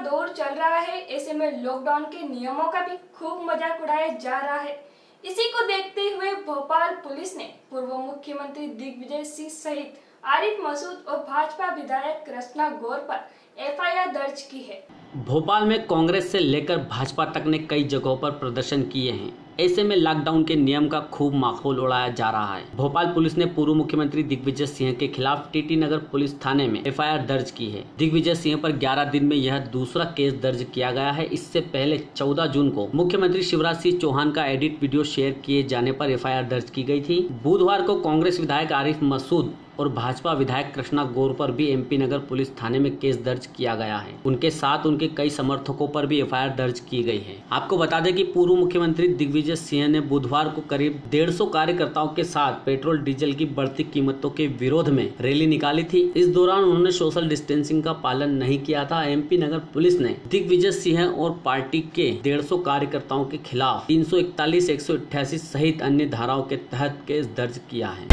दौर चल रहा है, ऐसे में लॉकडाउन के नियमों का भी खूब मज़ाक उड़ाया जा रहा है। इसी को देखते हुए भोपाल पुलिस ने पूर्व मुख्यमंत्री दिग्विजय सिंह सहित आरिफ मसूद और भाजपा विधायक कृष्णा गौर पर एफआईआर दर्ज की है। भोपाल में कांग्रेस से लेकर भाजपा तक ने कई जगहों पर प्रदर्शन किए हैं। ऐसे में लॉकडाउन के नियम का खूब माखोल उड़ाया जा रहा है। भोपाल पुलिस ने पूर्व मुख्यमंत्री दिग्विजय सिंह के खिलाफ टीटी नगर पुलिस थाने में एफआईआर दर्ज की है। दिग्विजय सिंह पर 11 दिन में यह दूसरा केस दर्ज किया गया है। इससे पहले 14 जून को मुख्यमंत्री शिवराज सिंह चौहान का एडिट वीडियो शेयर किए जाने पर एफ़ दर्ज की गई थी। बुधवार को कांग्रेस विधायक आरिफ मसूद और भाजपा विधायक कृष्णा गौर पर भी एमपी नगर पुलिस थाने में केस दर्ज किया गया है। उनके साथ उनके कई समर्थकों पर भी एफआईआर दर्ज की गई है। आपको बता दें कि पूर्व मुख्यमंत्री दिग्विजय सिंह ने बुधवार को करीब डेढ़ कार्यकर्ताओं के साथ पेट्रोल डीजल की बढ़ती कीमतों के विरोध में रैली निकाली थी। इस दौरान उन्होंने सोशल डिस्टेंसिंग का पालन नहीं किया था। एमपी नगर पुलिस ने दिग्विजय सिंह और पार्टी के डेढ़ कार्यकर्ताओं के खिलाफ तीन सौ सहित अन्य धाराओं के तहत केस दर्ज किया है।